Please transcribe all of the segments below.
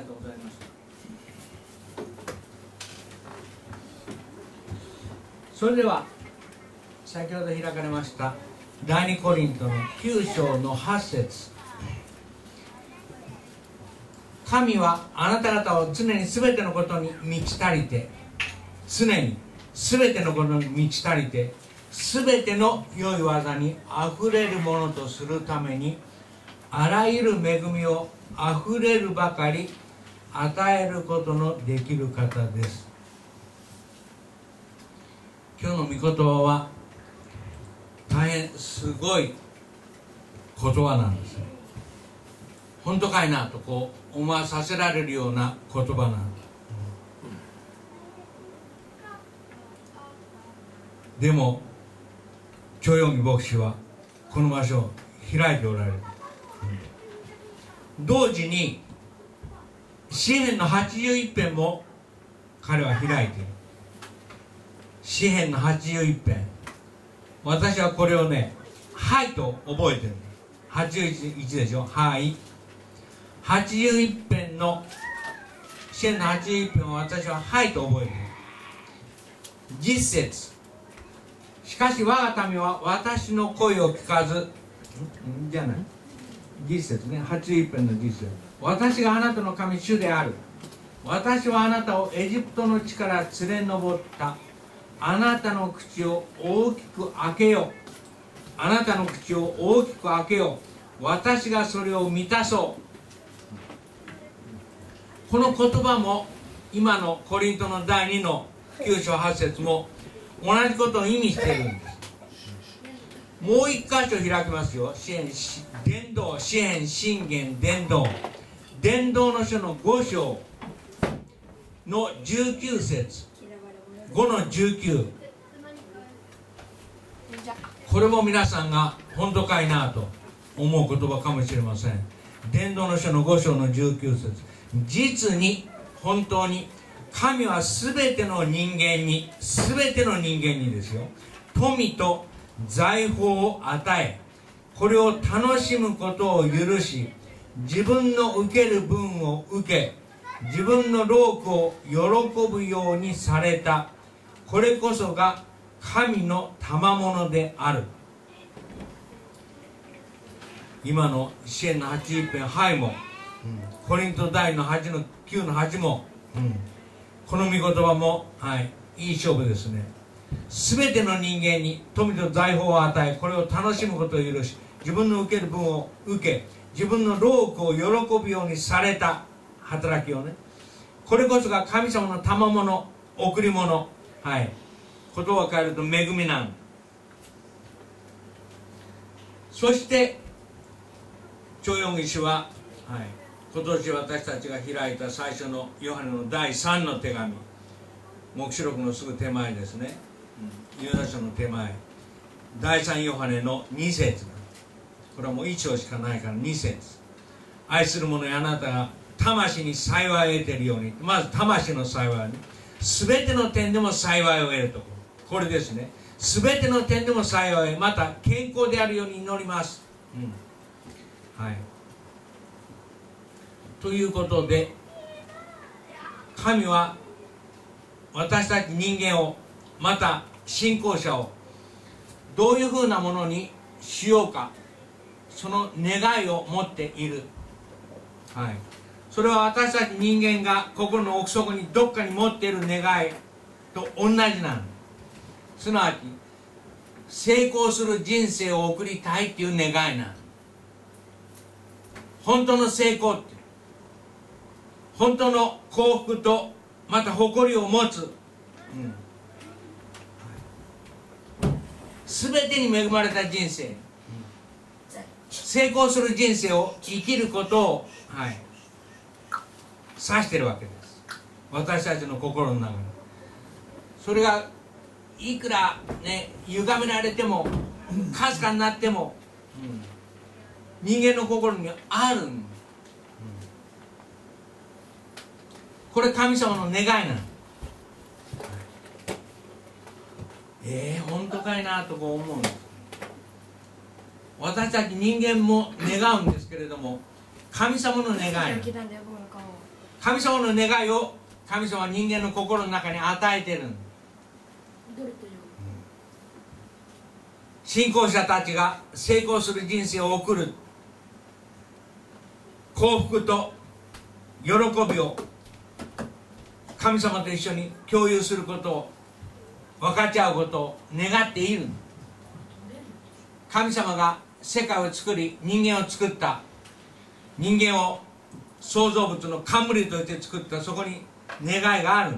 がとうございましたそれでは先ほど開かれました第二コリントの9章の8節。神はあなた方を常に全てのことに満ち足りて常に全てのことに満ち足りて全ての良い技にあふれるものとするためにあらゆる恵みをあふれるばかり与えることのできる方です。今日の御言葉は大変すごい言葉なんです。本当かいなとこう思わさせられるような言葉なんですでも長四義牧師はこの場所を開いておられる。同時に詩篇の81編も彼は開いている。詩篇の81編。私はこれをね「はい」と覚えてる。81でしょ「はい」81編の詩篇の81編を私は「はい」と覚えてる。実節しかし我が民は私の声を聞かずん？じゃない。実節ね。81編の実節私があなたの神主である。私はあなたをエジプトの地から連れ上った。あなたの口を大きく開けよあなたの口を大きく開けよ私がそれを満たそう。この言葉も今のコリントの第2の9章8節も同じことを意味しているんです。もう一箇所開きますよ。支援伝道支援信玄伝道。伝道の書の5章の19節。5の19これも皆さんが本当かいなと思う言葉かもしれません。伝道の書の5章の19節。実に本当に神は全ての人間に全ての人間にですよ。富と財宝を与えこれを楽しむことを許し自分の受ける分を受け自分の労苦を喜ぶようにされた。これこそが神の賜物である。今の支援の81編「はい」も、うん、コリント第の8の9の8も、うんこの御言葉も、はい、いい勝負ですね。全ての人間に富と財宝を与えこれを楽しむことを許し自分の受ける分を受け自分の労苦を喜ぶようにされた働きをね。これこそが神様の賜物贈り物。はい。言葉を変えると恵みなんそして長四義士は、はい、今年私たちが開いた最初のヨハネの第3の手紙。黙示録のすぐ手前ですね、うん、ユダ書の手前。第3ヨハネの2節。これはもう1章しかないから2節愛する者にあなたが魂に幸いを得ているようにまず魂の幸いね全ての点でも幸いを得るとこれですね。全ての点でも幸いまた健康であるように祈ります、うん、はい。ということで神は私たち人間をまた信仰者をどういうふうなものにしようか。その願いを持っている、はい、それは私たち人間が心の奥底にどっかに持っている願いと同じなんすなわち成功する人生を送りたいっていう願いなん本当の成功って本当の幸福とまた誇りを持つ、うん、全てに恵まれた人生、うん、成功する人生を生きることを、はい、指してるわけです。私たちの心の中に。それがいくらね歪められてもかすかになっても、うん、人間の心にある。ん。これ神様の願いなの。えー、本当かいなとこう思うんです私たち人間も願うんですけれども神様の願い。神様の願いを神様は人間の心の中に与えてる信仰者たちが成功する人生を送る。幸福と喜びを神様と一緒に共有することを分かち合うことを願っている。神様が世界を作り人間を作った。人間を創造物の冠として作った。そこに願いがある。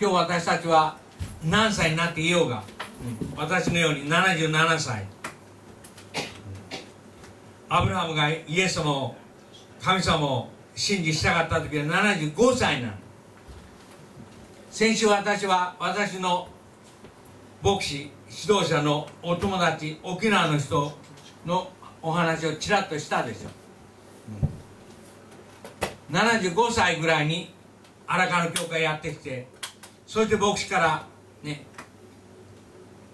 今日私たちは何歳になっていようが、私のように77歳。アブラハムがイエス様を神様を信じ従った時は75歳なの。先週私は私の牧師指導者のお友達沖縄の人のお話をちらっとしたでしょ、75歳ぐらいに荒川の教会やってきてそして牧師からね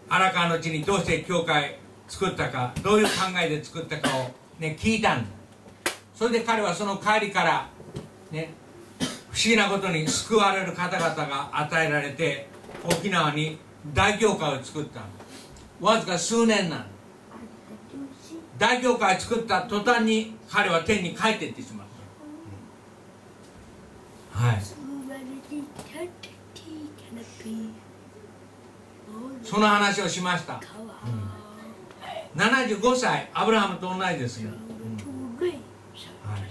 荒川の地にどうして教会作ったかどういう考えで作ったかをね聞いたんだ。それで彼はその帰りからね不思議なことに救われる方々が与えられて沖縄に大教会を作ったわずか数年なん大教会を作った途端に彼は天に帰っていってしまった、はい。その話をしました、うん、75歳。アブラハムと同じですよ、うん。はい、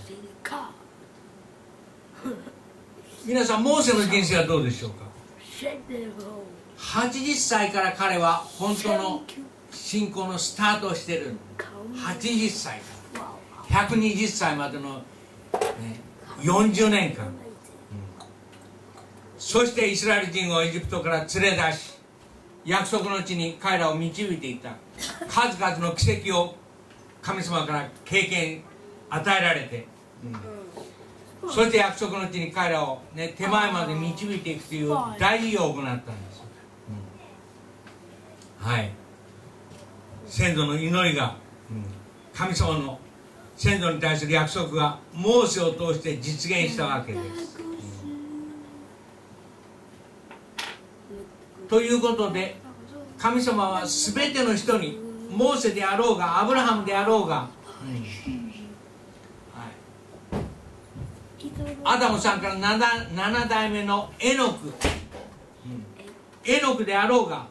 皆さんモーセの人生はどうでしょうか？80歳から彼は本当の信仰のスタートをしてる。80歳から。120歳までの、ね、40年間、うん、そしてイスラエル人をエジプトから連れ出し約束の地に彼らを導いていった。数々の奇跡を神様から経験与えられて、うん、そして約束の地に彼らを、ね、手前まで導いていくという大事業を行ったんです、うん、はい。先祖の祈りが、神様の先祖に対する約束がモーセを通して実現したわけです、ということで神様は全ての人にモーセであろうがアブラハムであろうが、アダムさんから 7, 7代目のエノク、エノクであろうが、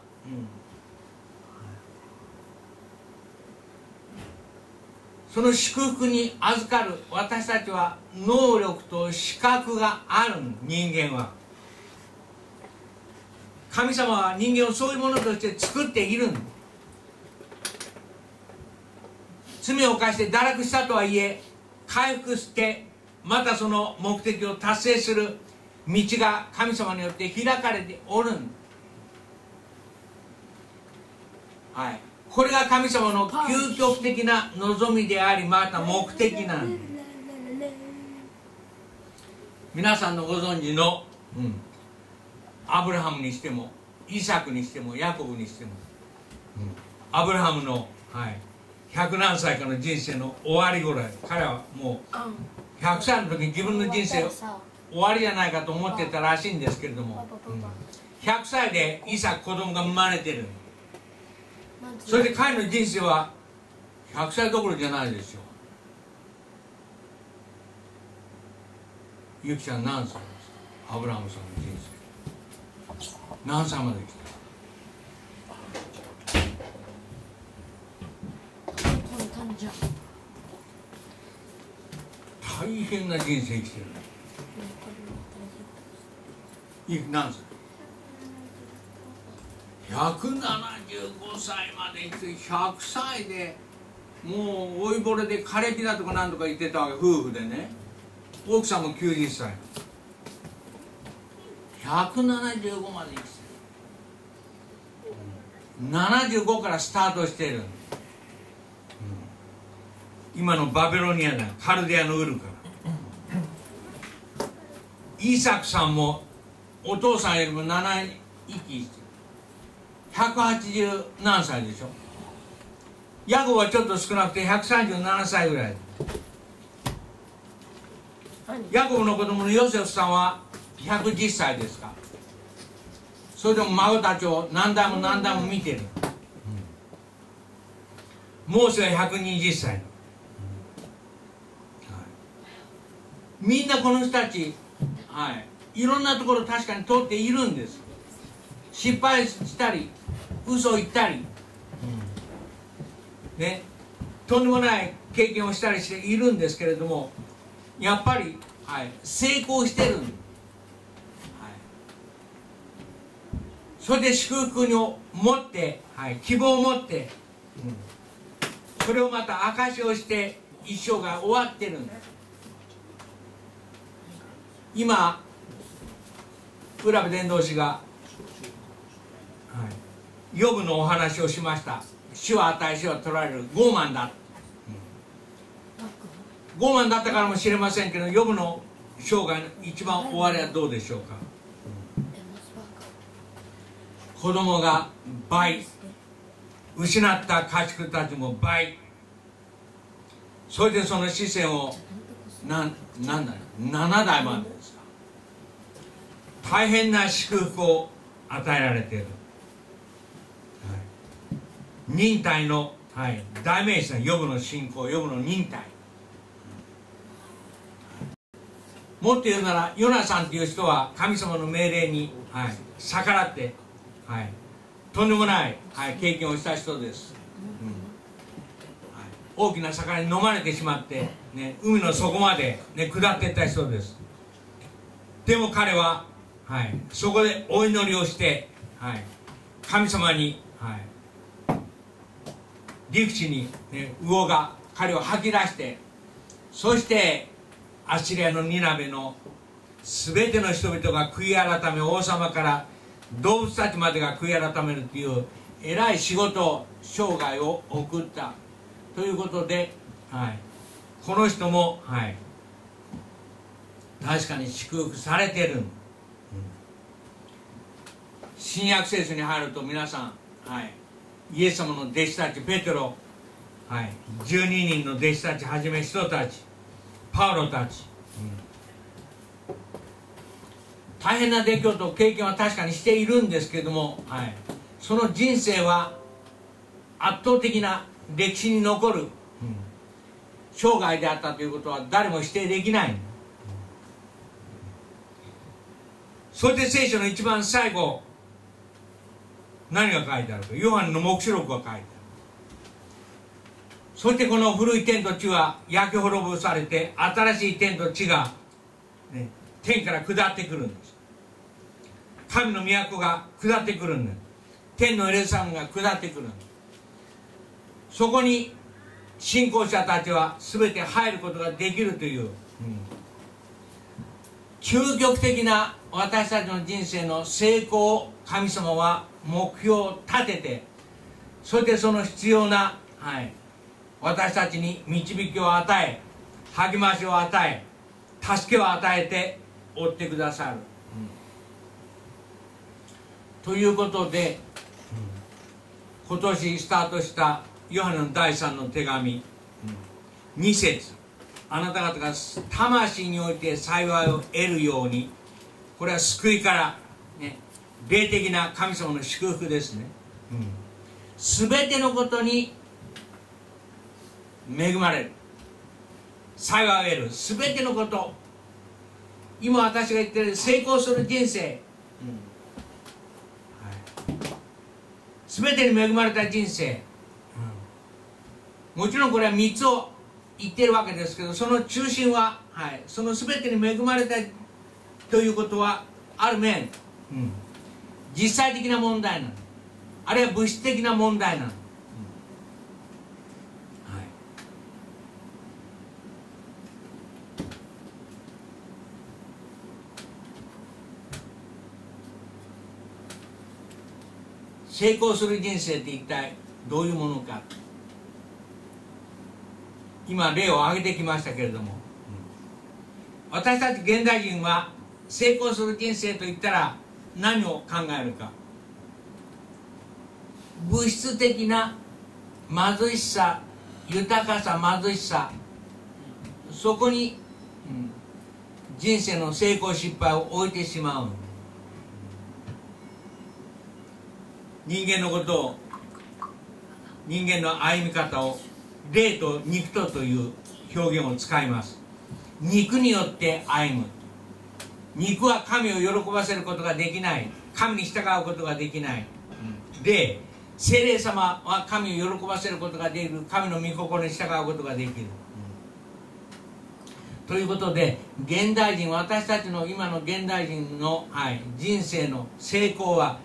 その祝福に預かる私たちは能力と資格がある人間は。神様は人間をそういうものとして作っている罪を犯して堕落したとはいえ回復してまたその目的を達成する道が神様によって開かれておるはい。これが神様の究極的な望みでありまた目的なん皆さんのご存知の、うん、アブラハムにしてもイサクにしてもヤコブにしても、うん、アブラハムの、はい、100何歳かの人生の終わり頃彼はもう100歳の時に自分の人生終わりじゃないかと思ってたらしいんですけれども、うん、100歳でイサク子供が生まれてるそれで彼の人生は100歳どころじゃないですよ。ゆきちゃん何歳ですか？アブラハムさんの人生。何歳まで来た？大変な人生生きてる。何歳？175歳まで生きて100歳でもう老いぼれで枯れ木だとか何とか言ってたわけ夫婦でね。奥さんも90歳。175まで生きてる。75からスタートしてる、今のバベロニアだ。カルディアのウルから。イーサクさんもお父さんよりも7生きして180何歳でしょヤコブはちょっと少なくて137歳ぐらい。ヤコブの子供のヨセフさんは110歳ですか？それでも孫たちを何代も何代も見てる、うん、モーセは120歳の、はい、みんなこの人たち、はい、いろんなところ確かに通っているんです。失敗したり嘘を言ったり、うん、ね。とんでもない経験をしたりしているんですけれどもやっぱり、はい、成功してるん。ですそれで祝福を持って、はい、希望を持って、うん、それをまた証しをして一生が終わってるん。です今浦部伝道師が、はい、予部のお話をしました。死は与え死は取られる。傲慢だ、うん、傲慢だったからもしれませんけど予部の生涯の一番終わりはどうでしょうか？子供が倍。失った家畜たちも倍。それでその視線をななんだ7代までですか。大変な祝福を与えられている、忍耐の、はい、代名詞の予部の信仰予部の忍耐。もっと言うならヨナさんという人は神様の命令に、はい、逆らってはい、とんでもない、はい、経験をした人です、うん。はい、大きな魚に飲まれてしまって、ね、海の底まで、ね、下っていった人です。でも彼は、はい、そこでお祈りをして、はい、神様に、はい、陸地に、ね、魚が彼を吐き出してそしてアシリアのニナベの全ての人々が悔い改め王様から動物たちまでが悔い改めるという偉い仕事生涯を送った。ということで、はい、この人も、はい、確かに祝福されてる、新約聖書に入ると皆さん、はい、イエス様の弟子たちペテロ、はい、12人の弟子たちはじめ人たちパウロたち、うん。大変な出来事経験は確かにしているんですけども、はい、その人生は圧倒的な歴史に残る、生涯であったということは誰も否定できない、それで聖書の一番最後何が書いてあるか。ヨハンの黙示録が書いてある。そしてこの古い天と地は焼き滅ぼされて新しい天と地が、ね、天から下ってくるんです。神の都が下ってくるんです天のエレサムが下ってくるんですそこに信仰者たちは全て入ることができるという、うん、究極的な私たちの人生の成功を神様は目標を立ててそれでその必要な、はい、私たちに導きを与え励ましを与え助けを与えて追ってくださる、うん、ということで、うん、今年スタートしたヨハネの第3の手紙、うん、2節。あなた方が魂において幸いを得るようにこれは救いから、ね、霊的な神様の祝福ですね、うん、全てのことに恵まれる。幸いを得る。全てのこと。今私が言ってる成功する人生、うんはい、全てに恵まれた人生、うん、もちろんこれは3つを言ってるわけですけどその中心は、はい、その全てに恵まれたということはある面、うん、実際的な問題なの。あるいは物質的な問題なの。成功する人生って一体どういうものか。今例を挙げてきましたけれども、私たち現代人は成功する人生といったら何を考えるか。物質的な貧しさ豊かさ貧しさ。そこに、うん、人生の成功失敗を置いてしまう。人間のことを人間の歩み方を霊と肉とという表現を使います。肉によって歩む。肉は神を喜ばせることができない。神に従うことができない、で精霊様は神を喜ばせることができる。神の御心に従うことができる、ということで現代人私たちの今の現代人の、はい、人生の成功は、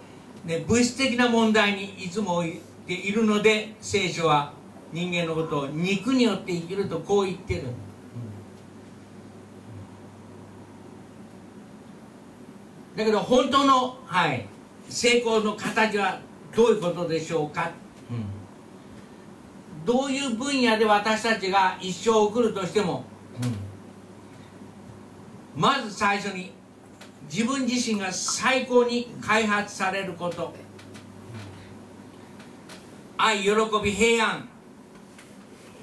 ね、物質的な問題にいつも置いているので聖書は人間のことを肉によって生きるとこう言ってる、だけど本当の、はい、成功の形はどういうことでしょうか、うん、どういう分野で私たちが一生を送るとしても、うん、まず最初に自分自身が最高に開発されること。愛喜び平安。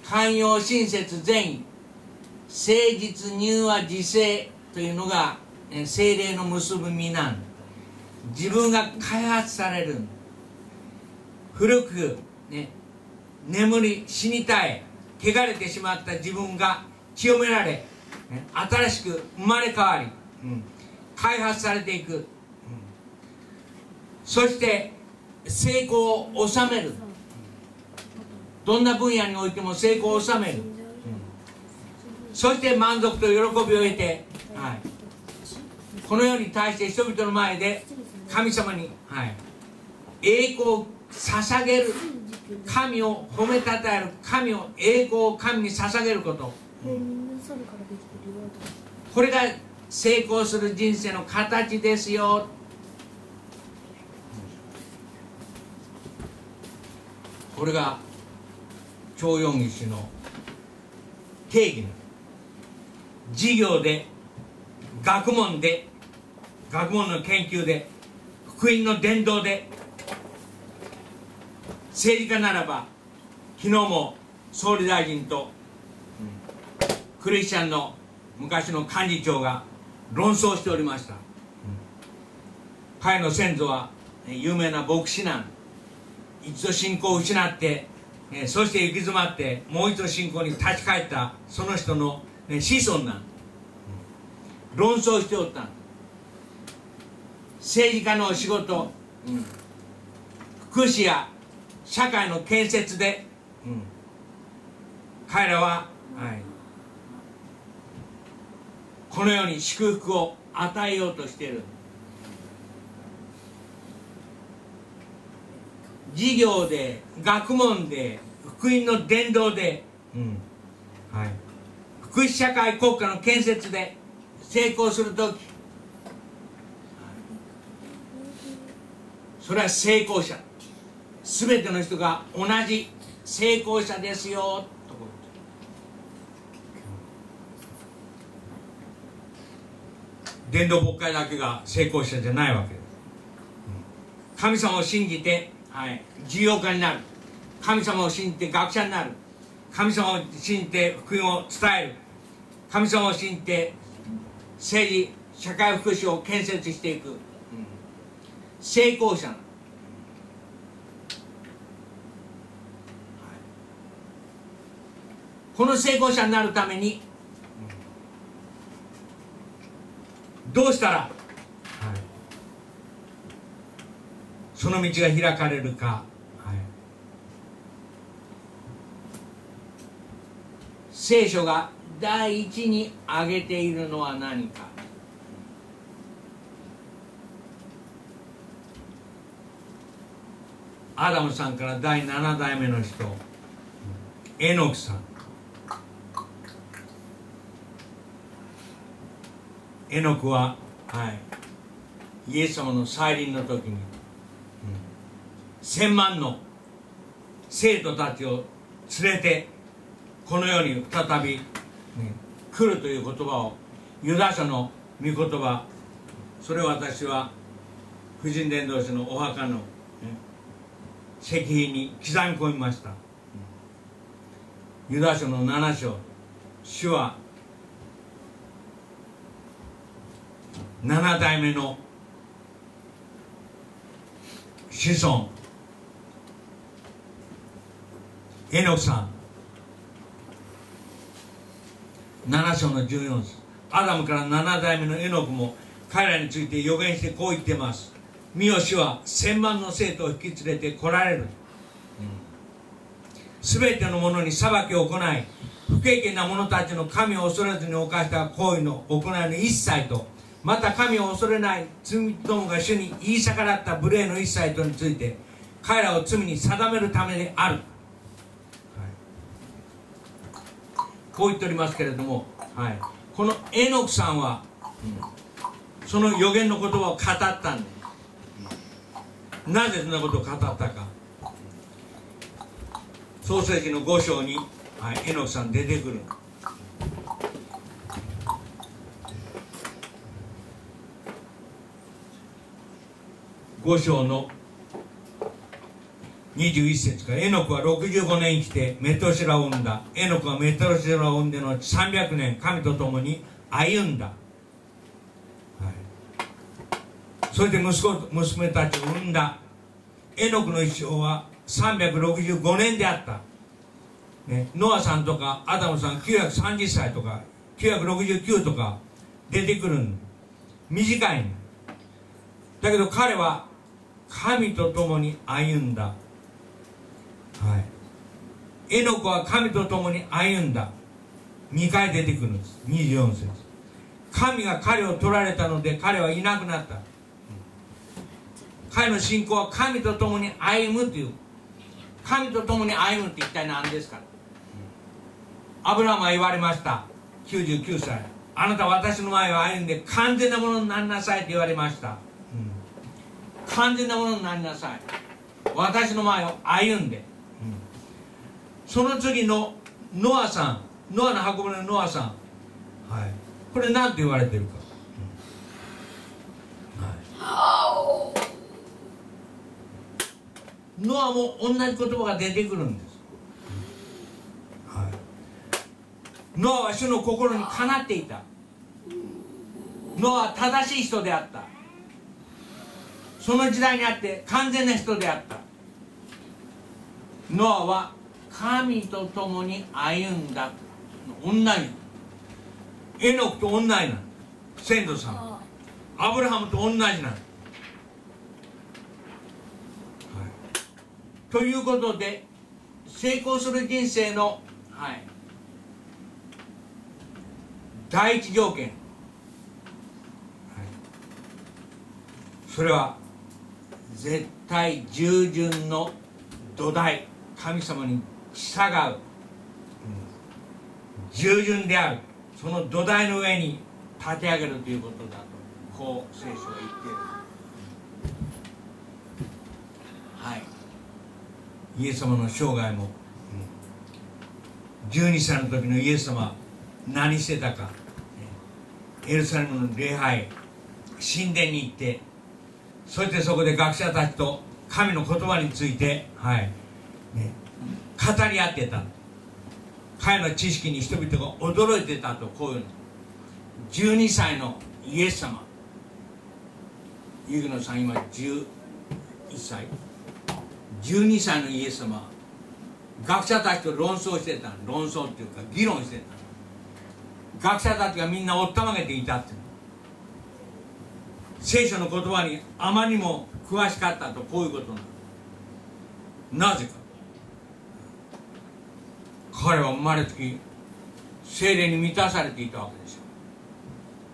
寛容親切善意。誠実柔和自制というのが精霊の結ぶ身なん自分が開発される古く、ね、眠り死にたい汚れてしまった自分が清められ、新しく生まれ変わり、うん、開発されていく、うん、そして成功を収める。どんな分野においても成功を収める、うん、そして満足と喜びを得て、はい、この世に対して人々の前で神様に、はい、栄光を捧げる神を褒めたたえる神を栄光を神に捧げること、これが成功する人生の形ですよ。これが超四義士の定義の。事業で学問で学問の研究で福音の伝道で政治家ならば昨日も総理大臣と、クリスチャンの昔の幹事長が論争しておりました、彼の先祖は、有名な牧師なん。一度信仰を失って、そして行き詰まってもう一度信仰に立ち返ったその人の、子孫なん。論争しておった政治家の仕事、うん、福祉や社会の建設で、うん、彼らは、はい、このように祝福を与えようとしている。事業で学問で福音の伝道で、うん。はい、福祉社会国家の建設で成功する時それは成功者。全ての人が同じ成功者ですよ。と伝道牧会だけが成功者じゃないわけ。です神様を信じて、はい、事業家になる。神様を信じて学者になる。神様を信じて福音を伝える。神様を信じて政治社会福祉を建設していく、成功者この成功者になるためにどうしたら、はい、その道が開かれるか、はい、聖書が第一に挙げているのは何かアダムさんから第7代目の人エノクさん。エノクは、はい、イエス様の再臨の時に、うん、千万の生徒たちを連れてこの世に再び、ね、来るという言葉をユダ書の御言葉。それを私は婦人伝道師のお墓の、石碑に刻み込みました、ユダ書の7章。主は7代目の子孫。エノクさん。7章の14節。アダムから7代目のエノクも彼らについて予言してこう言ってます。三好は千万の生徒を引き連れて来られる。すべ、うん、ての者に裁きを行い不経験な者たちの神を恐れずに犯した行為の行いの一切とまた神を恐れない罪どもが主に言い逆らった無礼の一切とについて彼らを罪に定めるためである、はい、こう言っておりますけれども、はい、このエノクさんは、うん、その予言の言葉を語ったんです。なぜそんなことを語ったか。創世記の5章に、はい、エノクさん出てくる5章の21節からエノクは65年生きてメトシラを生んだ。エノクはメトシラを生んでの300年神と共に歩んだ、はい、それで息子娘たちを産んだ。エノクの一生は365年であった、ね、ノアさんとかアダムさん930歳とか969とか出てくる短いんだけど彼は神と共に歩んだ。はい。エノコは神と共に歩んだ。2回出てくるんです。24節。神が彼を取られたので彼はいなくなった。彼の信仰は神と共に歩むという。神と共に歩むって一体何ですか？アブラムは言われました。99歳。あなた私の前を歩んで完全なものになりなさいと言われました。完全なものになりなさい。私の前を歩んで、うん、その次のノアさん。ノアの箱舟のノアさん、はい、これ何て言われてるか、うんはい、ノアも同じ言葉が出てくるんです、はい、ノアは主の心にかなっていた。ノアは正しい人であった。その時代にあって完全な人であった。ノアは神と共に歩んだ。同じ。エノクと同じな先祖さんアブラハムと同じなはということで成功する人生の、はい、第一条件、はい、それは絶対従順の土台。神様に従う、うん、従順である。その土台の上に立て上げるということだとこう聖書は言っている。はいイエス様の生涯も、12歳の時のイエス様何してたか。エルサレムの礼拝神殿に行ってそしてそこで学者たちと神の言葉について、はい。ね、語り合ってた。彼の知識に人々が驚いてたとこういうの。12歳のイエス様。ユギノさん今11歳。12歳のイエス様学者たちと論争してた論争っていうか議論してた学者たちがみんなおったまげていたって聖書の言葉にあまりにも詳しかったとこういうことなの。なぜか。彼は生まれつき精霊に満たされていたわけですよ。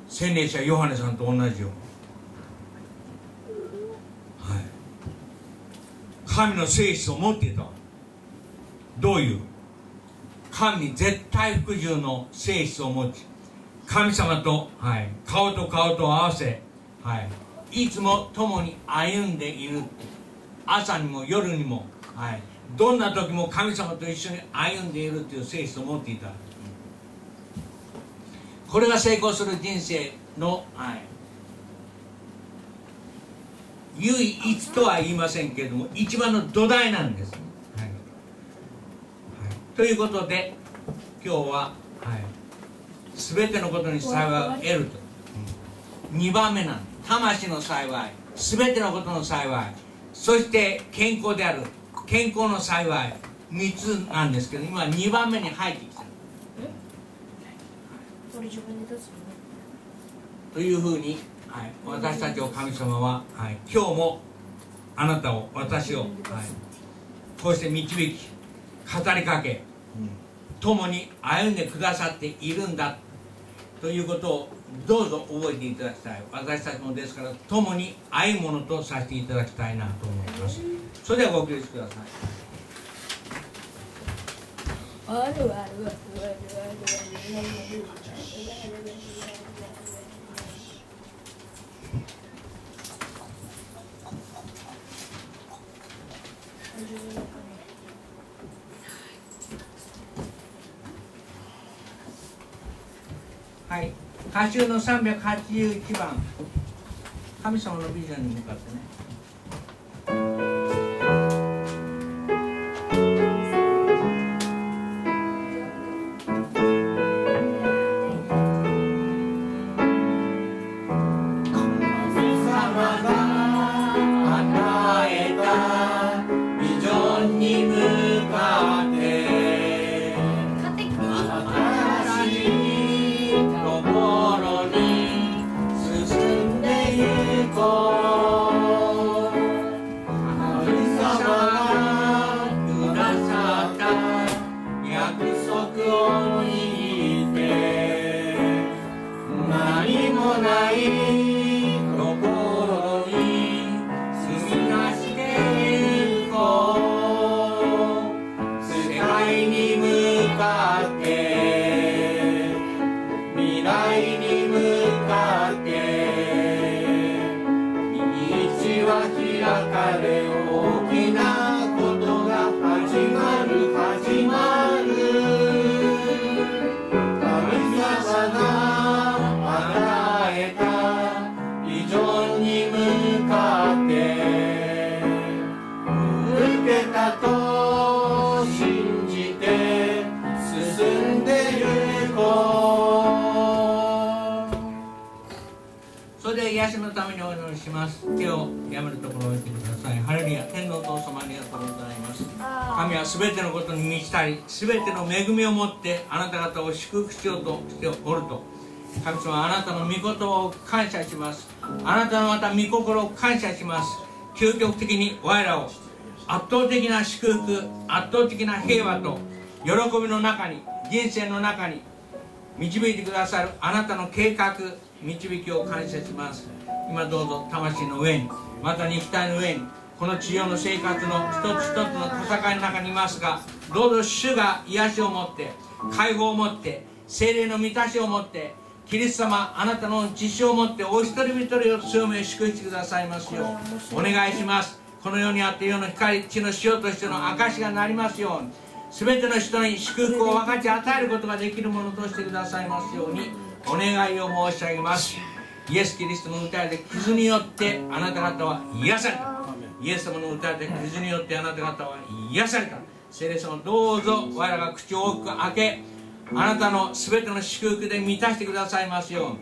洗礼者ヨハネさんと同じように、はい、神の性質を持っていた。どういう？神絶対服従の性質を持ち神様と、はい、顔と顔と合わせはい、いつも共に歩んでいる。朝にも夜にも、はい、どんな時も神様と一緒に歩んでいるという性質を持っていた。これが成功する人生の、はい、唯一とは言いませんけれども一番の土台なんです、はい。はい、ということで今日は、はい、全てのことに幸いを得ると、2番目なん魂の幸い全てのことの幸いそして健康である健康の幸い3つなんですけど今2番目に入ってきた。というふうに、はい、私たちを神様は、はい、今日もあなたを私を、はい、こうして導き語りかけ、共に歩んでくださっているんだということをどうぞ覚えていただきたい。私たちもですから共に愛ものとさせていただきたいなと思います。それではご起立ください。あるあるあるあるあるあるあるあるはい。歌集の381番。神様のビジョンに向かってね。愛に全てのことに満ちたり全ての恵みを持ってあなた方を祝福しようとしておると。神様あなたの御事を感謝します。あなたのまた御心を感謝します。究極的に我らを圧倒的な祝福圧倒的な平和と喜びの中に人生の中に導いてくださるあなたの計画導きを感謝します今どうぞ魂の上にまた肉体の上にこの地上の生活の一つ一つの戦いの中にいますがどうぞ主が癒しを持って解放を持って精霊の満たしを持ってキリスト様あなたの知識を持ってお一人一人を強め祝してくださいますよう。お願いします。この世にあって世の光地の塩としての証がなりますように。全ての人に祝福を分かち与えることができるものとしてくださいますようにお願いを申し上げます。イエス・キリストの歌いで傷によってあなた方は癒された。イエス様の歌で傷によってあなた方は癒された。聖霊様どうぞ我らが口を大きく開けあなたの全ての祝福で満たしてくださいますよ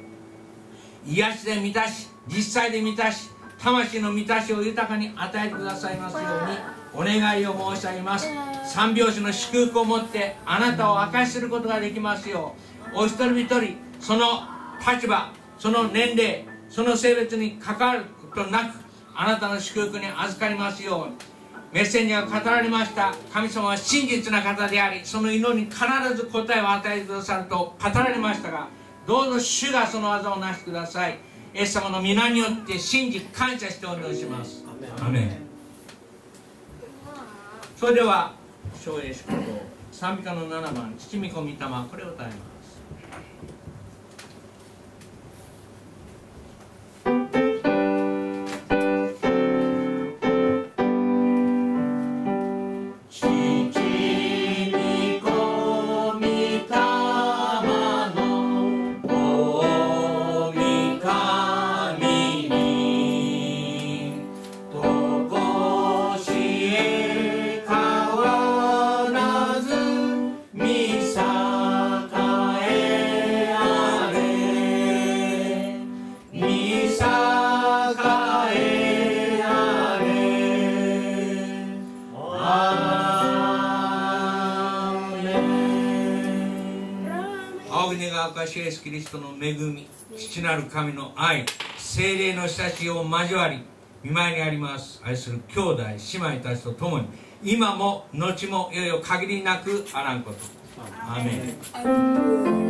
う。癒しで満たし実際で満たし魂の満たしを豊かに与えてくださいますようにお願いを申し上げます。三拍子の祝福を持ってあなたを明かしすることができますよう。お一人一人その立場その年齢その性別に関わることなくあなたの祝福に預かりますように。メッセンジャーが語られました。神様は真実な方でありその祈りに必ず答えを与えてくださると語られましたがどうぞ主がその技をなしてください。イエス様の皆によって信じ感謝してお祈りします。アメン。それでは奨励祝祷賛美歌の7番「父御子御霊」これを歌います主イエスキリストの恵み父なる神の愛精霊の親しいを交わり見舞いにあります。愛する兄弟姉妹たちと共に今も後もいよいよ限りなくあらんこと。アーメン。